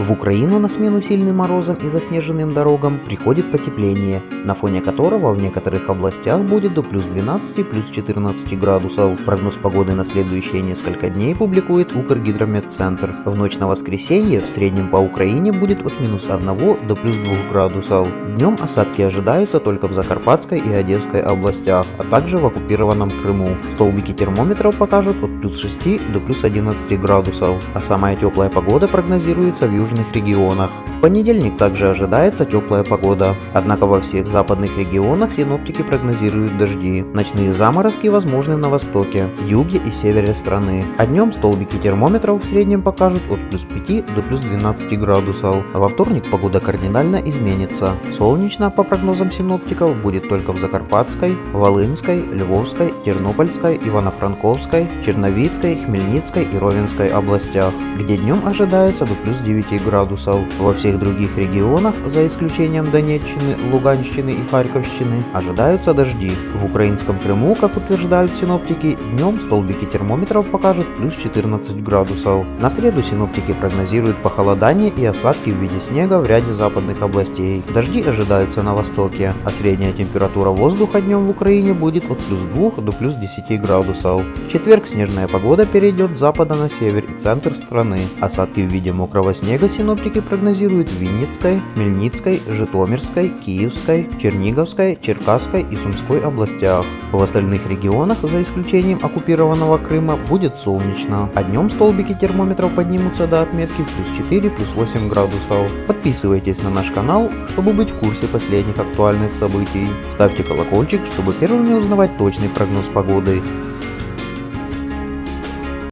В Украину на смену сильным морозам и заснеженным дорогам приходит потепление, на фоне которого в некоторых областях будет до плюс 12, плюс 14 градусов. Прогноз погоды на следующие несколько дней публикует Укргидрометцентр. В ночь на воскресенье в среднем по Украине будет от минус 1 до плюс 2 градусов. Днем осадки ожидаются только в Закарпатской и Одесской областях, а также в оккупированном Крыму. Столбики термометров покажут от плюс 6 до плюс 11 градусов, а самая теплая погода прогнозируется в южных регионах. В понедельник также ожидается теплая погода, однако во всех западных регионах синоптики прогнозируют дожди. Ночные заморозки возможны на востоке, юге и севере страны, а днем столбики термометров в среднем покажут от плюс 5 до плюс 12 градусов. А во вторник погода кардинально изменится. Солнечно, по прогнозам синоптиков, будет только в Закарпатской, Волынской, Львовской, Тернопольской, Ивано-Франковской, Черновицкой, Хмельницкой и Ровенской областях, где днем ожидается до плюс 9 градусов. Во всех других регионах, за исключением Донеччины, Луганщины и Харьковщины, ожидаются дожди. В украинском Крыму, как утверждают синоптики, днем столбики термометров покажут плюс 14 градусов. На среду синоптики прогнозируют похолодание и осадки в виде снега в ряде западных областей. Дожди ожидаются на востоке, а средняя температура воздуха днем в Украине будет от плюс 2 до плюс 10 градусов. В четверг снежная погода перейдет с запада на север и центр страны. Осадки в виде мокрого снега синоптики прогнозируют в Винницкой, Хмельницкой, Житомирской, Киевской, Черниговской, Черкасской и Сумской областях. В остальных регионах, за исключением оккупированного Крыма, будет солнечно, а днем столбики термометров поднимутся до отметки плюс 4, плюс 8 градусов. Подписывайтесь на наш канал, чтобы быть в курсе последних актуальных событий. Ставьте колокольчик, чтобы первыми узнавать точный прогноз погоды.